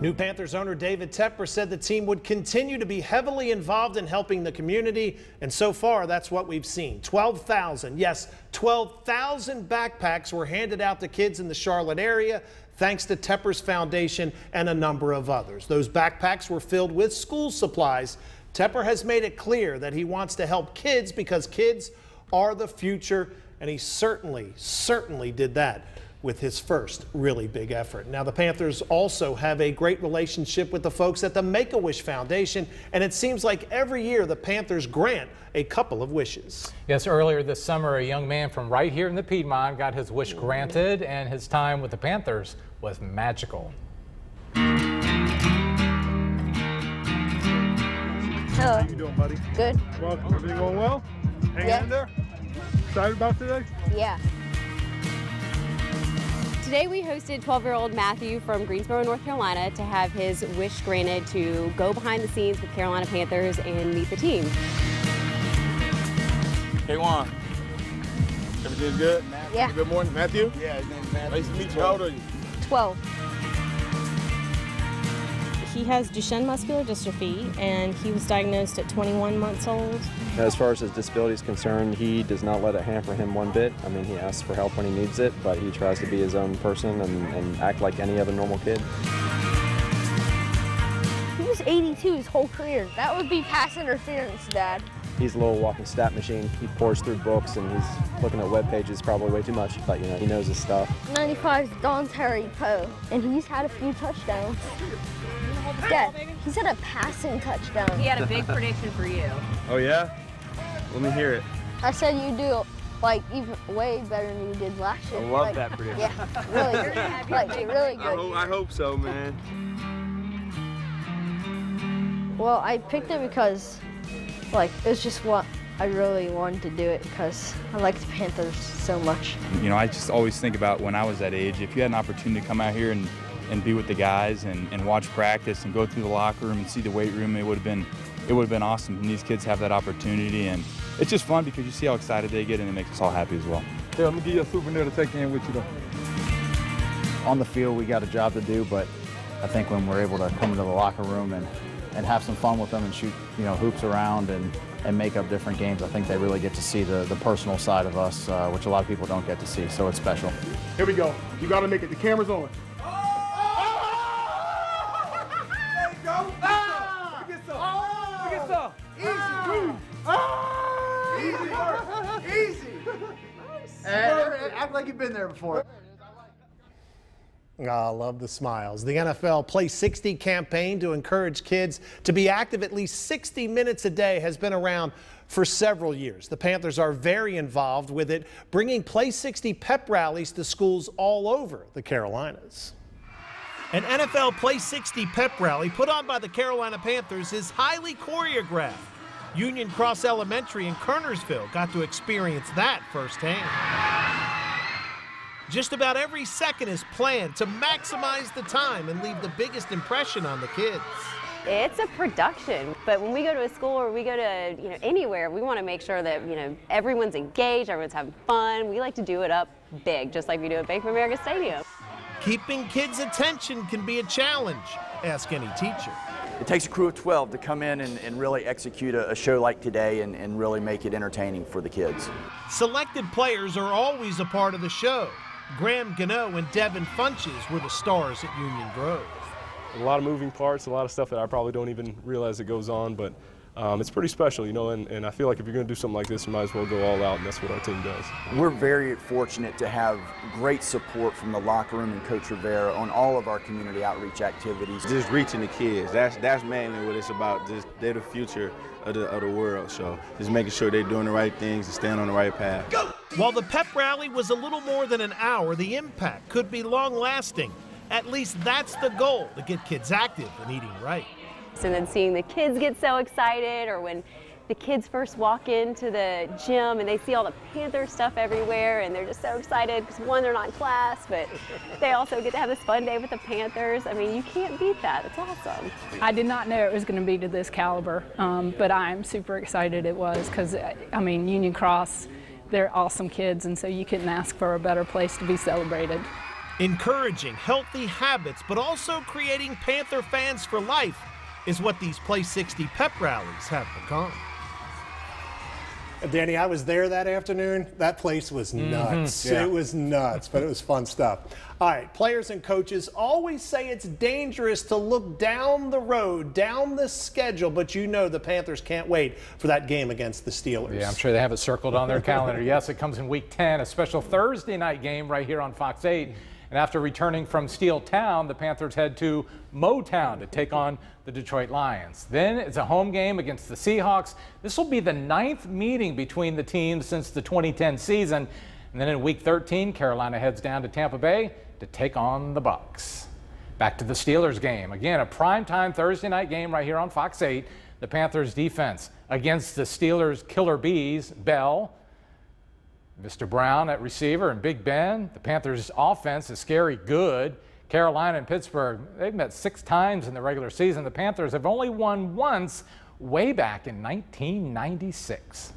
New Panthers owner David Tepper said the team would continue to be heavily involved in helping the community, and so far that's what we've seen. 12,000, yes, 12,000 backpacks were handed out to kids in the Charlotte area thanks to Tepper's Foundation and a number of others. Those backpacks were filled with school supplies. Tepper has made it clear that he wants to help kids because kids are the future, and he certainly, certainly did that with his first really big effort. Now, the Panthers also have a great relationship with the folks at the Make-A-Wish Foundation, and it seems like every year the Panthers grant a couple of wishes. Yes, earlier this summer, a young man from right here in the Piedmont got his wish granted, and his time with the Panthers was magical. Hello. How you doing, buddy? Good. Welcome. Everything going well? Hanging Yeah. in there? Excited about today? Yeah. Today we hosted 12-year-old Matthew from Greensboro, North Carolina to have his wish granted to go behind the scenes with Carolina Panthers and meet the team. Hey Juan. Everything's good? Yeah. Good morning, Matthew? Yeah, his name's Matthew. Nice to meet you. How old are you? 12. He has Duchenne muscular dystrophy and he was diagnosed at 21 months old. As far as his disability is concerned, he does not let it hamper him one bit. I mean, he asks for help when he needs it, but he tries to be his own person and, and act like any other normal kid. He was 82 his whole career. That would be pass interference, Dad. He's a little walking stat machine. He pours through books and he's looking at web pages probably way too much, but you know, he knows his stuff. 95 is Dontari Poe, and he's had a few touchdowns. Dad, he's had a passing touchdown. He had a big prediction for you. Oh yeah? Let me hear it. I said you do like even way better than you did last year. I love Like, that prediction. Yeah, really good. like really I hope, I hope so, man. Well, I picked it because like it was just what I really wanted to do it because I like the Panthers so much. You know, I just always think about when I was that age, if you had an opportunity to come out here and, and be with the guys and, and watch practice and go through the locker room and see the weight room, it would have been it would have been awesome. And these kids have that opportunity and it's just fun because you see how excited they get and it makes us all happy as well. Here, let me give you a souvenir to take in with you though. on the field we got a job to do, but I think when we're able to come into the locker room and, and have some fun with them and shoot, you know, hoops around and, and make up different games, I think they really get to see the, the personal side of us, uh, which a lot of people don't get to see, so it's special. Here we go. You gotta make it. The camera's on. Act like you've been there before. Oh, I love the smiles. The NFL Play 60 campaign to encourage kids to be active at least 60 minutes a day has been around for several years. The Panthers are very involved with it, bringing Play 60 pep rallies to schools all over the Carolinas. An NFL Play 60 pep rally put on by the Carolina Panthers is highly choreographed. Union Cross Elementary in Kernersville got to experience that firsthand. Just about every second is planned to maximize the time and leave the biggest impression on the kids. It's a production, but when we go to a school or we go to you know anywhere, we want to make sure that you know everyone's engaged, everyone's having fun. We like to do it up big, just like we do at Bank of America Stadium. Keeping kids' attention can be a challenge. Ask any teacher. It takes a crew of 12 to come in and, and really execute a, a show like today and, and really make it entertaining for the kids. Selected players are always a part of the show. Graham Gano and Devin Funchess were the stars at Union Grove. A lot of moving parts, a lot of stuff that I probably don't even realize that goes on, but um, it's pretty special, you know, and, and I feel like if you're going to do something like this, you might as well go all out, and that's what our team does. We're very fortunate to have great support from the locker room and Coach Rivera on all of our community outreach activities. Just reaching the kids. That's that's mainly what it's about. Just they're the future of the of the world. So just making sure they're doing the right things and staying on the right path. While the pep rally was a little more than an hour, the impact could be long lasting. At least that's the goal to get kids active and eating right. And then seeing the kids get so excited, or when the kids first walk into the gym and they see all the Panther stuff everywhere, and they're just so excited because one, they're not in class, but they also get to have this fun day with the Panthers. I mean, you can't beat that. It's awesome. I did not know it was going to be to this caliber, um, but I'm super excited it was because, I mean, Union Cross, they're awesome kids, and so you couldn't ask for a better place to be celebrated. Encouraging healthy habits, but also creating Panther fans for life is what these Play 60 pep rallies have become. Danny, I was there that afternoon. That place was mm-hmm. nuts. yeah. It was nuts, but it was fun stuff. All right, players and coaches always say it's dangerous to look down the road, down the schedule, but you know the Panthers can't wait for that game against the Steelers. Yeah, I'm sure they have it circled on their calendar. Yes, it comes in week 10, a special Thursday night game right here on Fox 8. And after returning from Steel Town, the Panthers head to Motown to take on the Detroit Lions. Then it's a home game against the Seahawks. This will be the ninth meeting between the teams since the 2010 season. And then in week 13, Carolina heads down to Tampa Bay to take on the Bucks. Back to the Steelers game. Again, a primetime Thursday night game right here on Fox 8. The Panthers defense against the Steelers killer bees, Bell, Mr. Brown at receiver and Big Ben. The Panthers offense is scary good. Carolina and Pittsburgh, they've met six times in the regular season. The Panthers have only won once way back in 1996.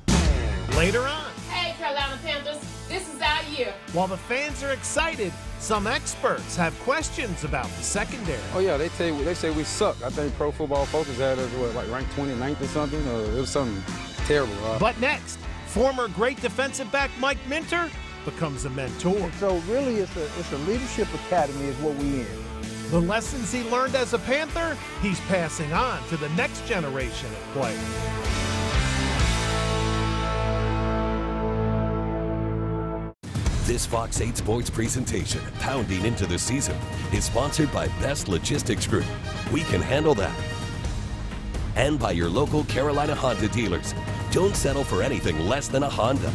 Later on, Hey, Carolina Panthers, this is our year. while the fans are excited, some experts have questions about the secondary. Oh yeah, they say they say we suck. I think Pro Football Focus had us what, like ranked 29th or something. Or it was something terrible. Uh, But next, former great defensive back Mike Minter becomes a mentor. So really, it's a it's a leadership academy is what we in. The lessons he learned as a Panther, he's passing on to the next generation of players. This Fox 8 Sports presentation, Pounding into the Season, is sponsored by Best Logistics Group. We can handle that. And by your local Carolina Honda dealers. Don't settle for anything less than a Honda.